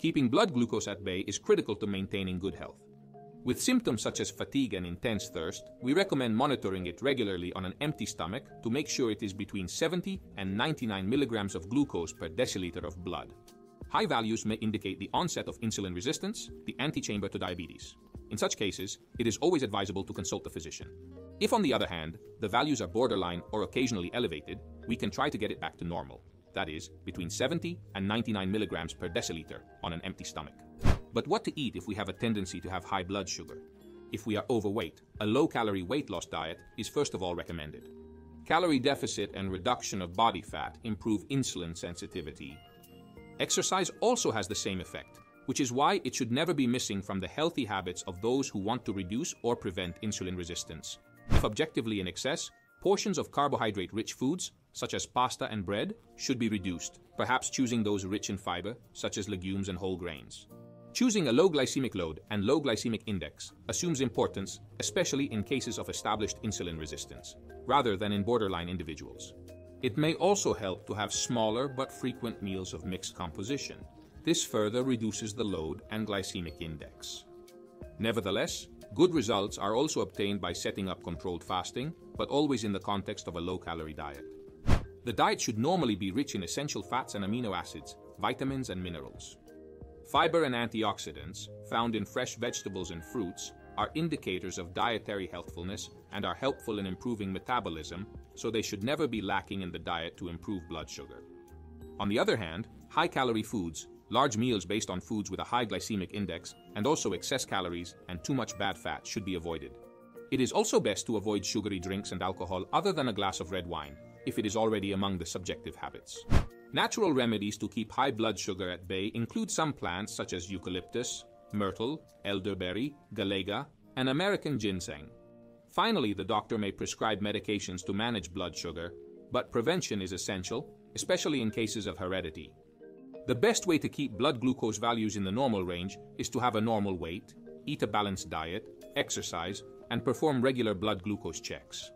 Keeping blood glucose at bay is critical to maintaining good health. With symptoms such as fatigue and intense thirst, we recommend monitoring it regularly on an empty stomach to make sure it is between 70 and 99 milligrams of glucose per deciliter of blood. High values may indicate the onset of insulin resistance, the antechamber to diabetes. In such cases, it is always advisable to consult a physician. If, on the other hand, the values are borderline or occasionally elevated, we can try to get it back to normal. That is, between 70 and 99 milligrams per deciliter on an empty stomach. But what to eat if we have a tendency to have high blood sugar? If we are overweight, a low calorie weight loss diet is first of all recommended. Calorie deficit and reduction of body fat improve insulin sensitivity. Exercise also has the same effect, which is why it should never be missing from the healthy habits of those who want to reduce or prevent insulin resistance. If objectively in excess, portions of carbohydrate rich foods, such as pasta and bread, should be reduced, perhaps choosing those rich in fiber, such as legumes and whole grains. Choosing a low glycemic load and low glycemic index assumes importance, especially in cases of established insulin resistance, rather than in borderline individuals. It may also help to have smaller but frequent meals of mixed composition. This further reduces the load and glycemic index. Nevertheless, good results are also obtained by setting up controlled fasting, but always in the context of a low-calorie diet. The diet should normally be rich in essential fats and amino acids, vitamins and minerals. Fiber and antioxidants, found in fresh vegetables and fruits, are indicators of dietary healthfulness and are helpful in improving metabolism, so they should never be lacking in the diet to improve blood sugar. On the other hand, high-calorie foods, large meals based on foods with a high glycemic index, and also excess calories and too much bad fat should be avoided. It is also best to avoid sugary drinks and alcohol other than a glass of red wine, if it is already among the subjective habits. Natural remedies to keep high blood sugar at bay include some plants such as eucalyptus, myrtle, elderberry, galega, and American ginseng. Finally, the doctor may prescribe medications to manage blood sugar, but prevention is essential, especially in cases of heredity. The best way to keep blood glucose values in the normal range is to have a normal weight, eat a balanced diet, exercise, and perform regular blood glucose checks.